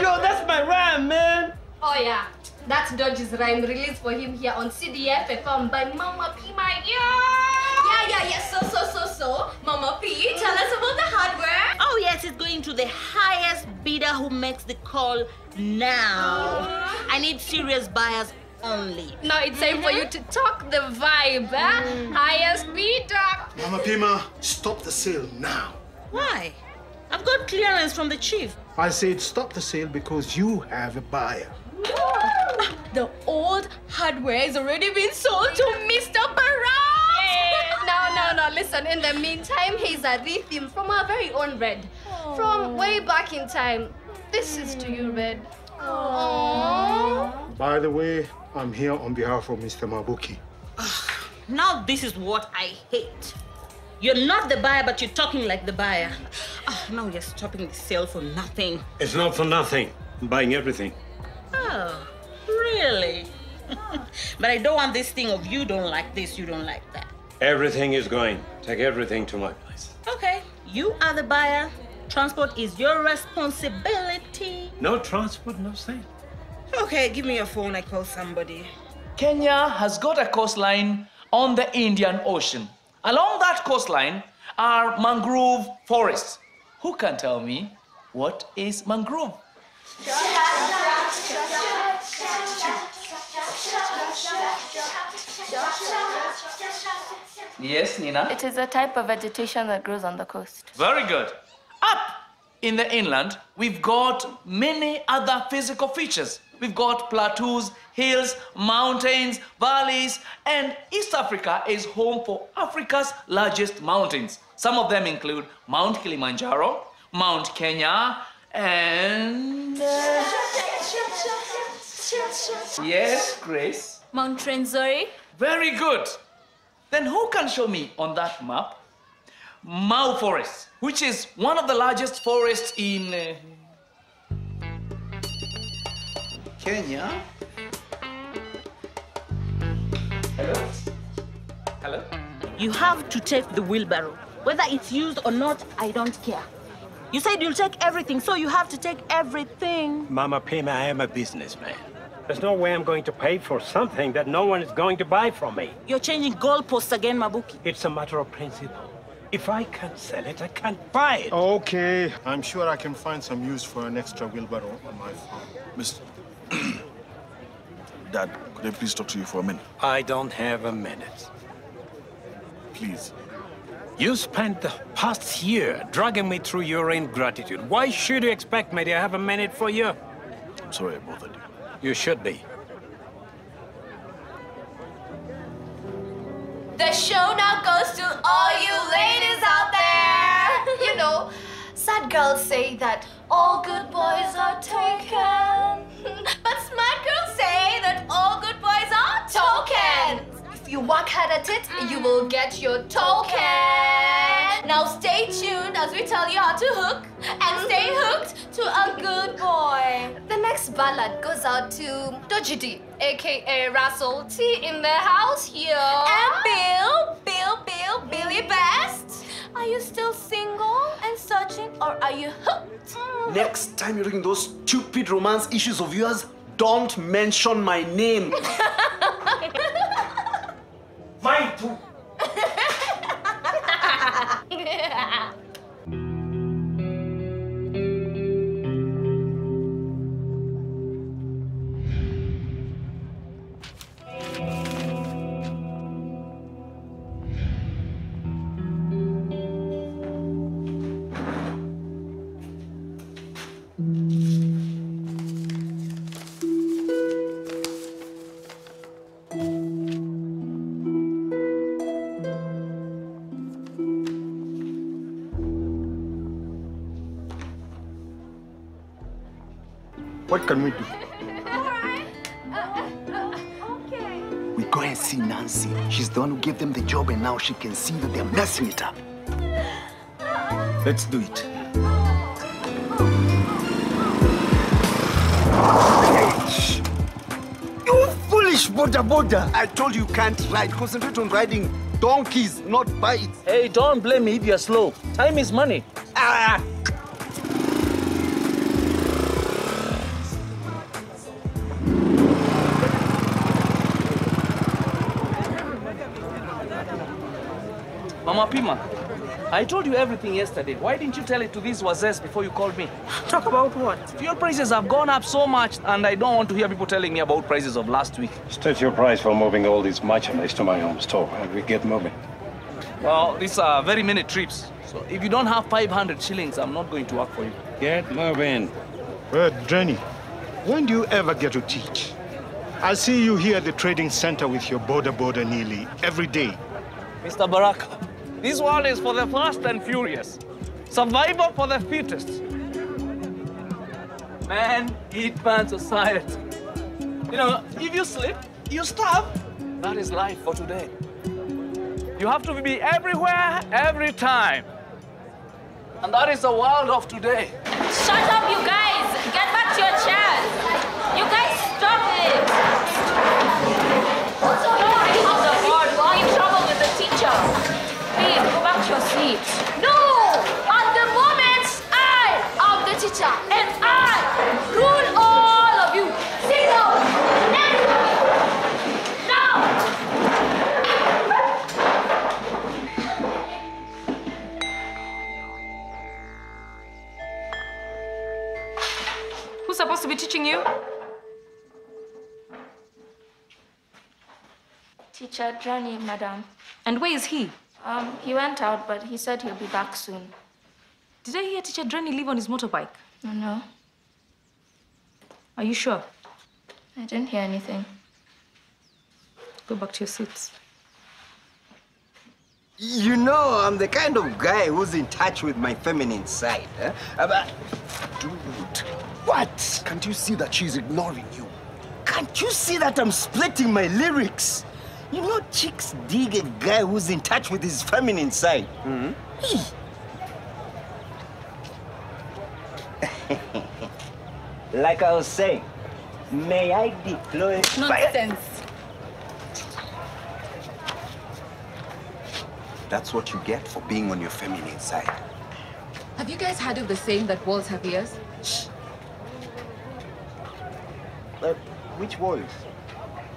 Yo, that's my rhyme, man. Oh yeah, that's Dodge's rhyme released for him here on CDF FM by Mama Pima. Yeah. Yeah, yeah, yeah. So, so, so, so, Mama P, tell us about the hardware. Oh, yes, it's going to the highest bidder who makes the call now. I need serious buyers only. Now it's time for you to talk the vibe, eh? Highest bidder. Mama Pima, stop the sale now. Why? I've got clearance from the chief. I said stop the sale because you have a buyer. The old hardware has already been sold to Mr. Bharat. No, no, no. Listen, in the meantime, here's a rhythm from our very own Red. From way back in time. This is to you, Red. Aww. By the way, I'm here on behalf of Mr. Mabuki. Now, this is what I hate. You're not the buyer, but you're talking like the buyer. Ah, oh, now you're stopping the sale for nothing. It's not for nothing. I'm buying everything. Oh, really? Ah, but I don't want this thing of you don't like this, you don't like that. Everything is going. Take everything to my place. Okay, you are the buyer. Transport is your responsibility. No transport, no sale. Okay, give me your phone. I call somebody. Kenya has got a coastline on the Indian Ocean. Along that coastline are mangrove forests. Who can tell me what is mangrove? Yes, Nina? It is a type of vegetation that grows on the coast. Very good. Up in the inland, we've got many other physical features. We've got plateaus, hills, mountains, valleys, and East Africa is home for Africa's largest mountains. Some of them include Mount Kilimanjaro, Mount Kenya, and. uh, yes, Grace. Mount Rwenzori. Very good. Then who can show me on that map Mau Forest, which is one of the largest forests in uh, Kenya? Hello? Hello? You have to take the wheelbarrow. Whether it's used or not, I don't care. You said you'll take everything, so you have to take everything. Mama Pima, I am a businessman. There's no way I'm going to pay for something that no one is going to buy from me. You're changing goalposts again, Mabuki. It's a matter of principle. If I can't sell it, I can't buy it. Okay, I'm sure I can find some use for an extra wheelbarrow on my farm. Mr. Dad, could I please talk to you for a minute? I don't have a minute. Please. You spent the past year dragging me through your ingratitude. Why should you expect me to have a minute for you? I'm sorry I bothered you. You should be. The show now goes to all you ladies out there. You know, sad girls say that all good boys are taken. But smart girls say that all good boys are tokens. If you work hard at it, you mm. will get your token. Now stay tuned as we tell you how to hook and stay mm-hmm. hooked to a good boy. The next ballad goes out to Doji D, aka Russell T in the house here. And Bill, Bill, Bill, Billy mm-hmm. Best. Are you still single and searching or are you hooked? Mm-hmm. Next time you're doing those stupid romance issues of yours, don't mention my name. Mine too. What can we do? Uh, uh, uh, okay. We go and see Nancy. She's the one who gave them the job, and now she can see that they're messing it up. Let's do it. You foolish boda boda! I told you can't ride. Concentrate on riding donkeys, not bikes. Hey, don't blame me if you're slow. Time is money. Mama Pima, I told you everything yesterday. Why didn't you tell it to these wazes before you called me? Talk about what? Fuel prices have gone up so much, and I don't want to hear people telling me about prices of last week. State your price for moving all these merchandise to my home store, and we get moving. Well, these are very many trips. So if you don't have 500 shillings, I'm not going to work for you. Get moving. Well, Drenny, when do you ever get to teach? I see you here at the trading center with your boda boda nearly every day. Mr. Baraka, this one is for the fast and furious. Survival for the fittest. Man, eat man society. You know, if you sleep, you starve. That is life for today. You have to be everywhere, every time. And that is the world of today. Shut up, you guys! Get back to your chairs! You guys, stop it! Also, don't be on the board. We're in trouble with the teacher. Please, go back to your seat. No! At the moment, I am the teacher and I rule all of you. Sit down. Next. Now. Who's supposed to be teaching you? Teacher Johnny, madam. And where is he? Um, he went out, but he said he'll be back soon. Did I hear Teacher Drenny leave on his motorbike? No, no, Are you sure? I didn't hear anything. Go back to your seats. You know, I'm the kind of guy who's in touch with my feminine side. Huh? Uh, but- Dude, what? Can't you see that she's ignoring you? Can't you see that I'm splitting my lyrics? You know, chicks dig a guy who's in touch with his feminine side. Hmm? like I was saying, may I deploy fire? Nonsense. That's what you get for being on your feminine side. Have you guys heard of the saying that walls have ears? Uh, which walls?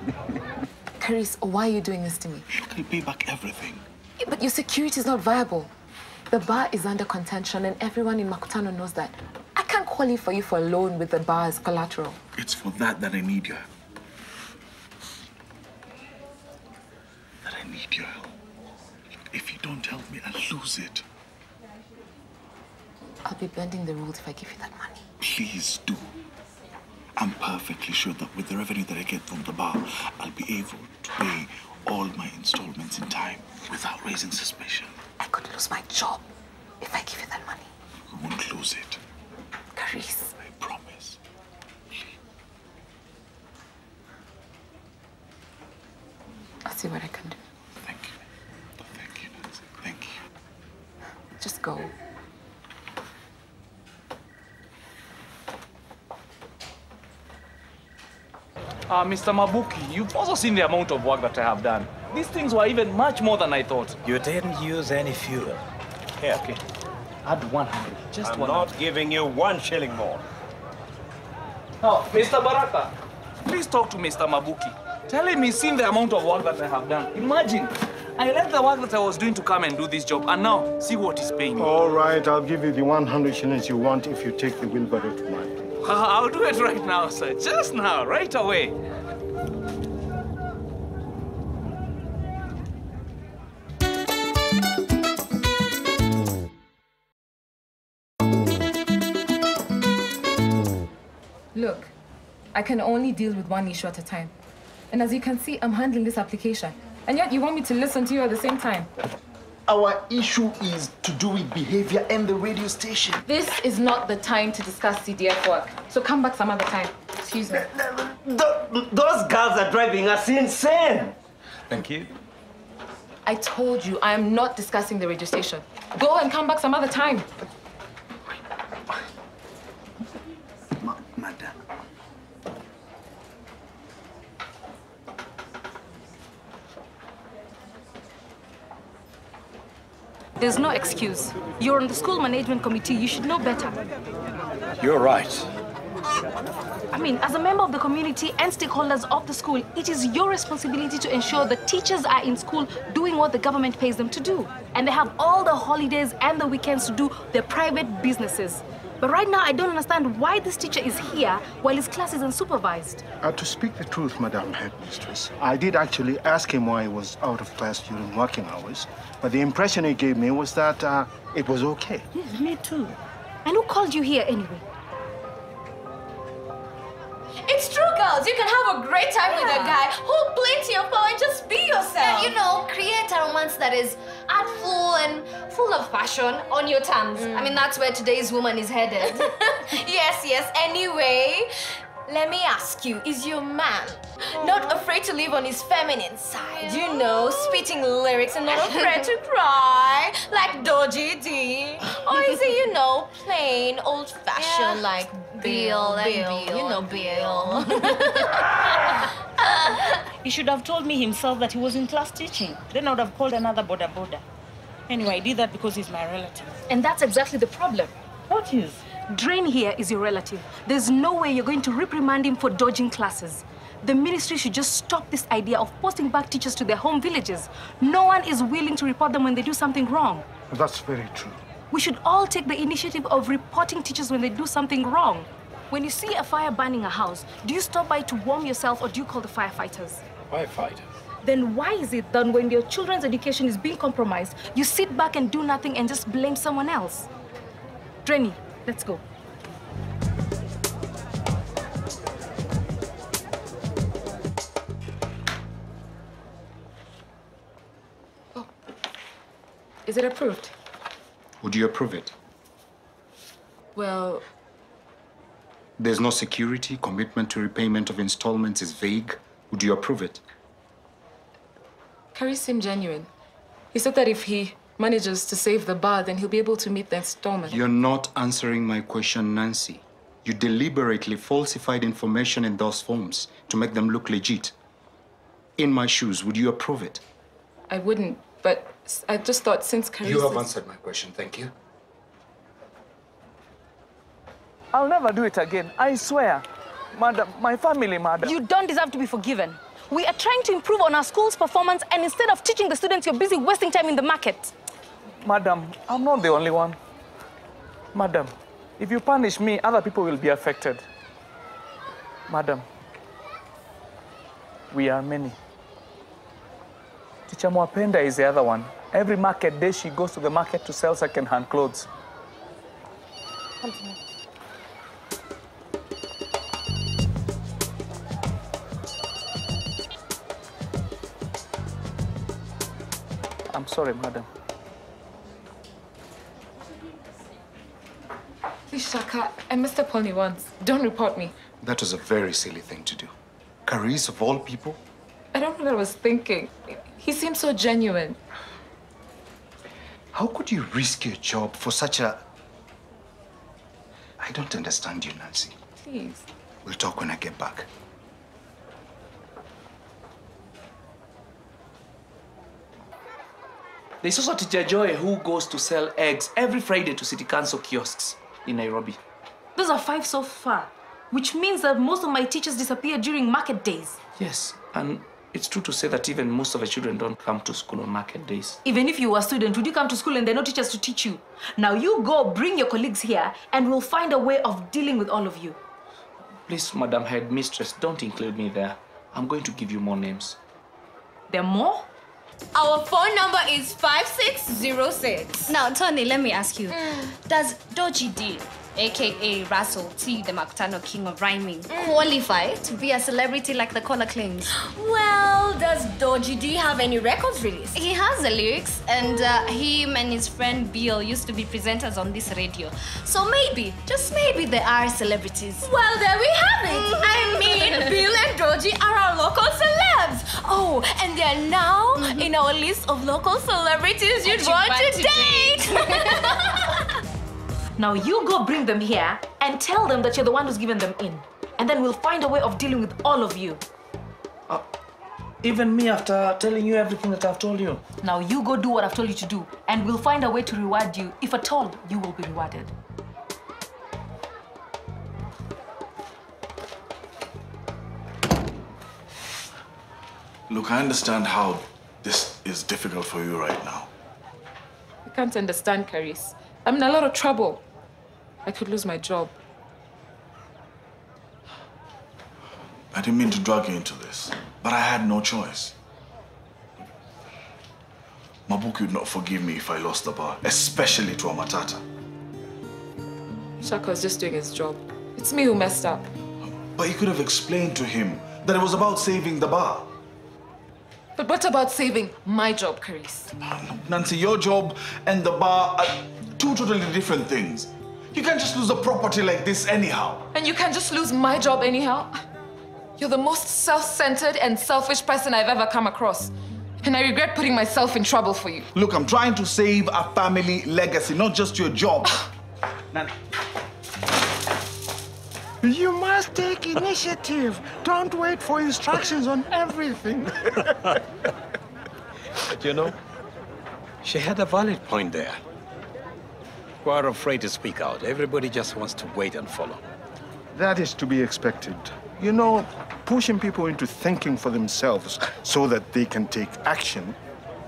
Caris, why are you doing this to me? I'll pay back everything. Yeah, But your security is not viable. The bar is under contention and everyone in Makutano knows that. I can't qualify you for a loan with the bar as collateral. It's for that that I need you. That I need your help. If you don't help me, I'll lose it. I'll be bending the rules if I give you that money. Please do. I'm perfectly sure that with the revenue that I get from the bar, I'll be able to pay all my installments in time without raising suspicion. I could lose my job if I give you that money. You won't lose it. Caris. I promise. I'll see what I can do. Thank you. Thank you, Nancy. Thank you. Just go. Uh, Mr. Mabuki, you've also seen the amount of work that I have done. These things were even much more than I thought. You didn't use any fuel. Here. Okay. Add 100. Just one. I'm 100. not giving you one shilling more. Oh, Mr. Baraka, please talk to Mr. Mabuki. Tell him he's seen the amount of work that I have done. Imagine, I left the work that I was doing to come and do this job, and now see what he's paying me. All right, I'll give you the 100 shillings you want if you take the wheelbarrow to my place. I'll do it right now, sir. Just now, right away. Look, I can only deal with one issue at a time. And as you can see, I'm handling this application. And yet you want me to listen to you at the same time. Our issue is to do with behavior and the radio station. This is not the time to discuss CDF work. So come back some other time. Excuse me. Th- those girls are driving us insane. Thank you. I told you I am not discussing the radio station. Go and come back some other time. There's no excuse. You're on the school management committee. You should know better. You're right. I mean, as a member of the community and stakeholders of the school, it is your responsibility to ensure the teachers are in school doing what the government pays them to do. And they have all the holidays and the weekends to do their private businesses. But right now, I don't understand why this teacher is here while his class is unsupervised. Uh, to speak the truth, Madam Headmistress, I did actually ask him why he was out of class during working hours, but the impression he gave me was that uh, it was okay. Yes, me too. And who called you here anyway? It's true, girls. You can have a great time with a guy. Hold plenty of power and just be yourself. Yeah, you know, create a romance that is artful and full of passion on your terms. I mean, that's where today's woman is headed. yes, yes. Anyway, let me ask you, is your man not mm-hmm. afraid to live on his feminine side? You know, spitting lyrics and not afraid to cry, like Doji D? Or is he, you know, plain old-fashioned, like Bill, and Bill, Bill. you know, Bill? He should have told me himself that he was in class teaching. Then I would have called another boda boda. Anyway, I did that because he's my relative. And that's exactly the problem. What is? Drain here is your relative. There's no way you're going to reprimand him for dodging classes. The ministry should just stop this idea of posting back teachers to their home villages. No one is willing to report them when they do something wrong. That's very true. We should all take the initiative of reporting teachers when they do something wrong. When you see a fire burning a house, do you stop by to warm yourself or do you call the firefighters? Firefighter. Then why is it that when your children's education is being compromised, you sit back and do nothing and just blame someone else? Drenny, let's go. Oh. Is it approved? Would you approve it? Well, There's no security, commitment to repayment of installments is vague. Would you approve it? Curry seemed genuine. He said that if he manages to save the bar, then he'll be able to meet the installment. You're not answering my question, Nancy. You deliberately falsified information in those forms to make them look legit. In my shoes, would you approve it? I wouldn't, but I just thought since Curry You have answered my question, thank you. I'll never do it again. I swear. Madam, my family, madam. You don't deserve to be forgiven. We are trying to improve on our school's performance, and instead of teaching the students, you're busy wasting time in the market. Madam, I'm not the only one. Madam, if you punish me, other people will be affected. Madam, we are many. Teacher Mwapenda is the other one. Every market day, she goes to the market to sell second-hand clothes. I'm sorry, madam. Please, Shaka, I missed up only once. Don't report me. That was a very silly thing to do. Caris, of all people, I don't know what I was thinking. He seemed so genuine. how could you risk your job for such a. I don't understand you, Nancy. Please. We'll talk when I get back. There's also Teacher Joy who goes to sell eggs every Friday to city council kiosks in Nairobi. Those are five so far, which means that most of my teachers disappear during market days. Yes, and it's true to say that even most of the children don't come to school on market days. Even if you were a student, would you come to school and there are no teachers to teach you? Now you go, bring your colleagues here, and we'll find a way of dealing with all of you. Please, Madam Headmistress, don't include me there. I'm going to give you more names. There are more? Our phone number is 5606. Now, Tony, let me ask you. Mm. Does Doji D aka Russell T, the Makutano king of rhyming, mm. qualify to be a celebrity like the caller claims? Well, does Doji D have any records released? He has the lyrics, and uh, him and his friend Bill used to be presenters on this radio. So maybe, just maybe, they are celebrities. Well, there we have it. Mm-hmm. I mean, Bill and Doji are our local celebs. Oh, and they're now mm-hmm. in our list of local celebrities you'd you want want to to date. Now you go bring them here and tell them that you're the one who's given them in. And then we'll find a way of dealing with all of you. Uh, even me after telling you everything that I've told you. Now you go do what I've told you to do, and we'll find a way to reward you. If at all, you will be rewarded. Look, I understand how this is difficult for you right now. I can't understand, Caris. I'm in a lot of trouble. I could lose my job. I didn't mean to drag you into this, but I had no choice. Mabuki would not forgive me if I lost the bar, especially to Amatata. Shaka was just doing his job. It's me who messed up. But you could have explained to him that it was about saving the bar. But what about saving my job, Caris? Nancy, your job and the bar are two totally different things. You can't just lose a property like this anyhow. And you can't just lose my job anyhow? You're the most self-centered and selfish person I've ever come across. And I regret putting myself in trouble for you. Look, I'm trying to save a family legacy, not just your job. Nan- You must take initiative. Don't wait for instructions on everything. But you know, she had a valid point there. We are afraid to speak out. Everybody just wants to wait and follow. That is to be expected. You know, pushing people into thinking for themselves so that they can take action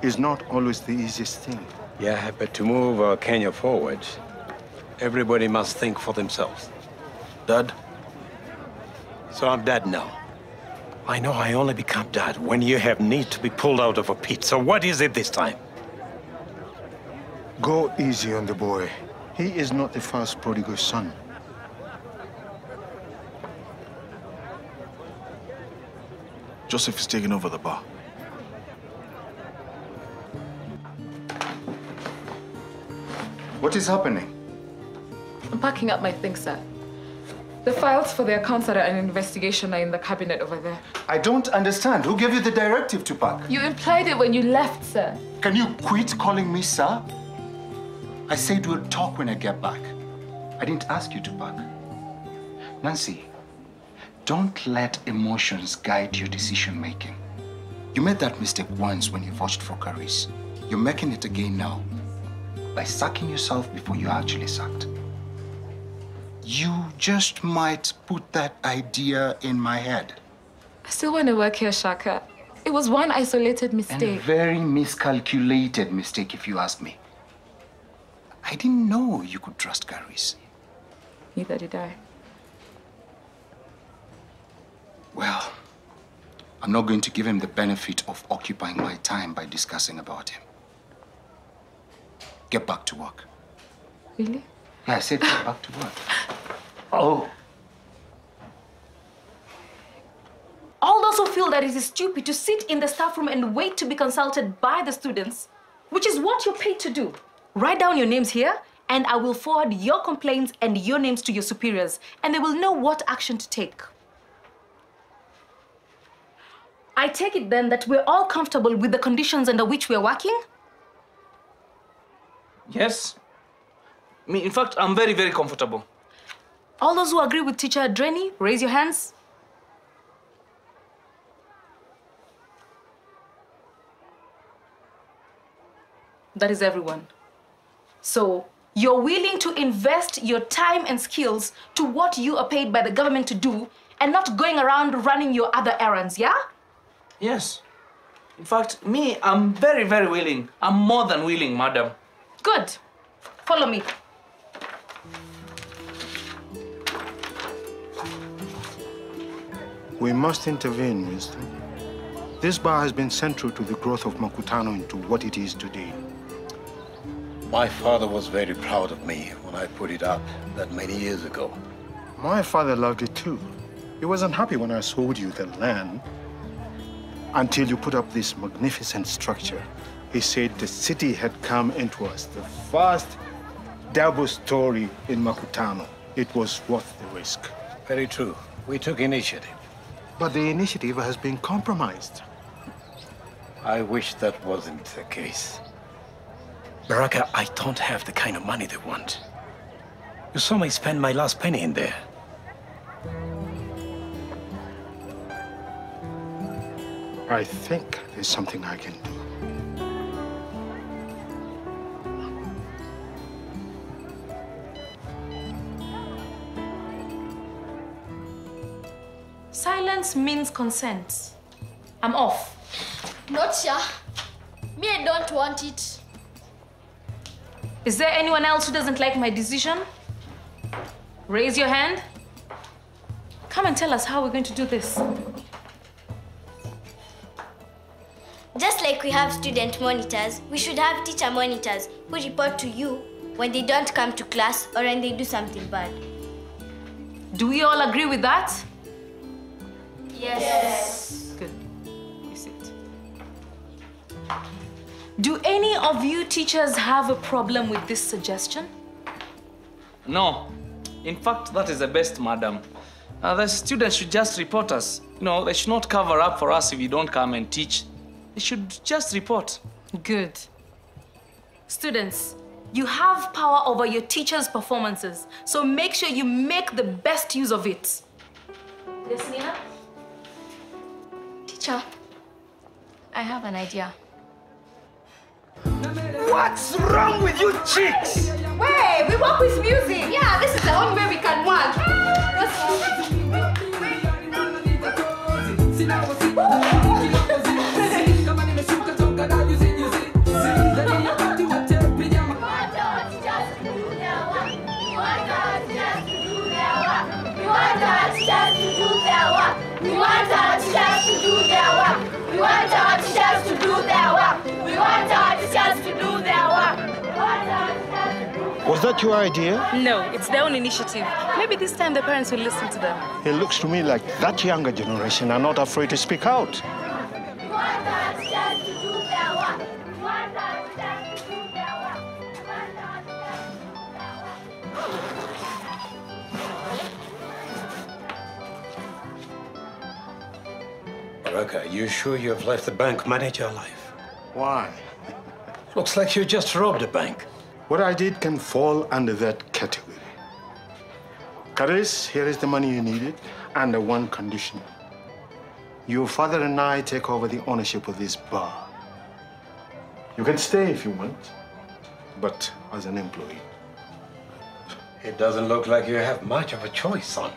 is not always the easiest thing. Yeah, but to move uh, Kenya forward, everybody must think for themselves. Dad? So I'm dad now. I know I only become dad when you have need to be pulled out of a pit. So what is it this time? Go easy on the boy. He is not the first prodigal son. Joseph is taking over the bar. What is happening? I'm packing up my things, sir. The files for the accounts that are in investigation are in the cabinet over there. I don't understand. Who gave you the directive to pack? You implied it when you left, sir. Can you quit calling me sir? I said we'll talk when I get back. I didn't ask you to pack. Nancy, don't let emotions guide your decision making. You made that mistake once when you vouched for Caris. You're making it again now by sacking yourself before you're actually sacked. You just might put that idea in my head. I still want to work here, Shaka. It was one isolated mistake. And a very miscalculated mistake, if you ask me. I didn't know you could trust Caris. Neither did I. Well, I'm not going to give him the benefit of occupying my time by discussing about him. Get back to work. Really? Yeah, I said get back to work. Oh. All those who feel that it is stupid to sit in the staff room and wait to be consulted by the students, which is what you're paid to do, write down your names here, and I will forward your complaints and your names to your superiors, and they will know what action to take. I take it then that we're all comfortable with the conditions under which we're working? Yes. I mean, in fact, I'm very, very comfortable. All those who agree with teacher Drenny, raise your hands. That is everyone. So you're willing to invest your time and skills to what you are paid by the government to do and not going around running your other errands, yeah? Yes. In fact, me, I'm very, very willing. I'm more than willing, madam. Good. Follow me. We must intervene, Winston. This bar has been central to the growth of Makutano into what it is today. My father was very proud of me when I put it up that many years ago. My father loved it too. He wasn't happy when I sold you the land until you put up this magnificent structure. He said the city had come into us, the first double story in Makutano. It was worth the risk. Very true. We took initiative. But the initiative has been compromised. I wish that wasn't the case. Baraka, I don't have the kind of money they want. You saw me spend my last penny in there. I think there's something I can do. Silence means consent. I'm off. Not sure. Me, I don't want it. Is there anyone else who doesn't like my decision? Raise your hand. Come and tell us how we're going to do this. Just like we have student monitors, we should have teacher monitors who report to you when they don't come to class or when they do something bad. Do we all agree with that? Yes. yes. Good. You sit. Do any of you teachers have a problem with this suggestion? No. In fact, that is the best, madam. Uh, the students should just report us. You know, they should not cover up for us if you don't come and teach. They should just report. Good. Students, you have power over your teachers' performances, so make sure you make the best use of it. Yes, Nina? Teacher, I have an idea. What's wrong with you chicks? Wait, we work with music. Yeah, this is the only way we can work. That your idea? No, it's their own initiative. Maybe this time the parents will listen to them. It looks to me like that younger generation are not afraid to speak out. Baraka, you sure you have left the bank manager alive? Why? Looks like you just robbed a bank. What I did can fall under that category. Caris, here is the money you needed, under one condition. Your father and I take over the ownership of this bar. You can stay if you want, but as an employee. It doesn't look like you have much of a choice, son.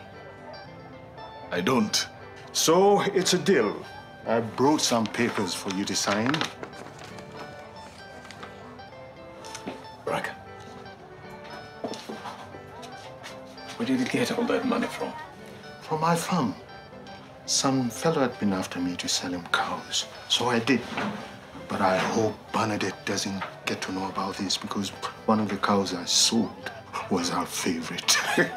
I don't. So it's a deal. I brought some papers for you to sign. Where did you get all that money from? From my farm. Some fellow had been after me to sell him cows, so I did. But I hope Bernadette doesn't get to know about this because one of the cows I sold was our favorite.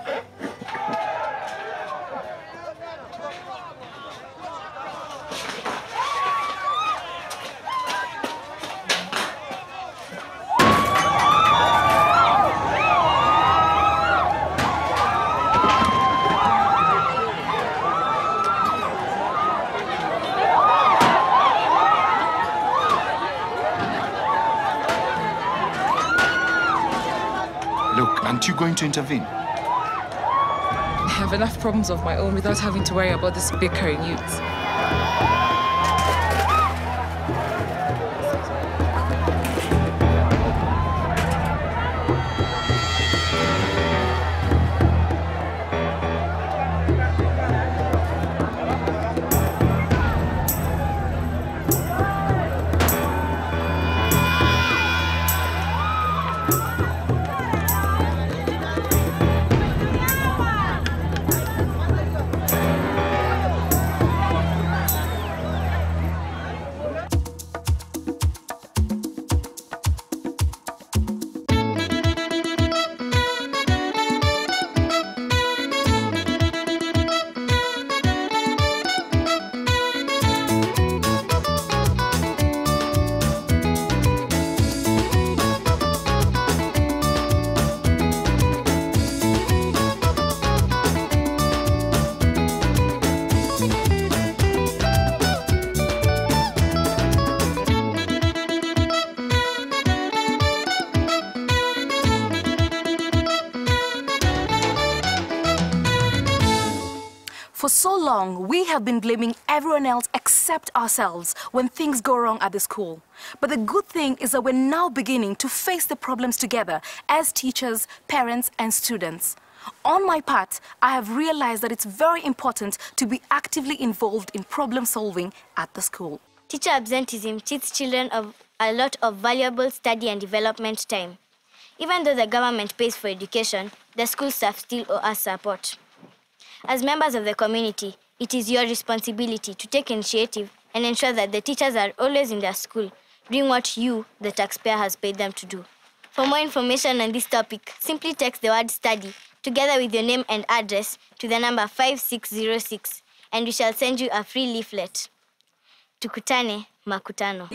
Look, aren't you going to intervene? I have enough problems of my own without having to worry about this bickering youth. Have been blaming everyone else except ourselves when things go wrong at the school. But the good thing is that we're now beginning to face the problems together as teachers, parents, and students. On my part, I have realized that it's very important to be actively involved in problem solving at the school. Teacher absenteeism cheats children of a lot of valuable study and development time. Even though the government pays for education, the school staff still owe us support. As members of the community, it is your responsibility to take initiative and ensure that the teachers are always in their school, doing what you, the taxpayer, has paid them to do. For more information on this topic, simply text the word study together with your name and address to the number 5606 and we shall send you a free leaflet. Tukutane makutano.